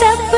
सब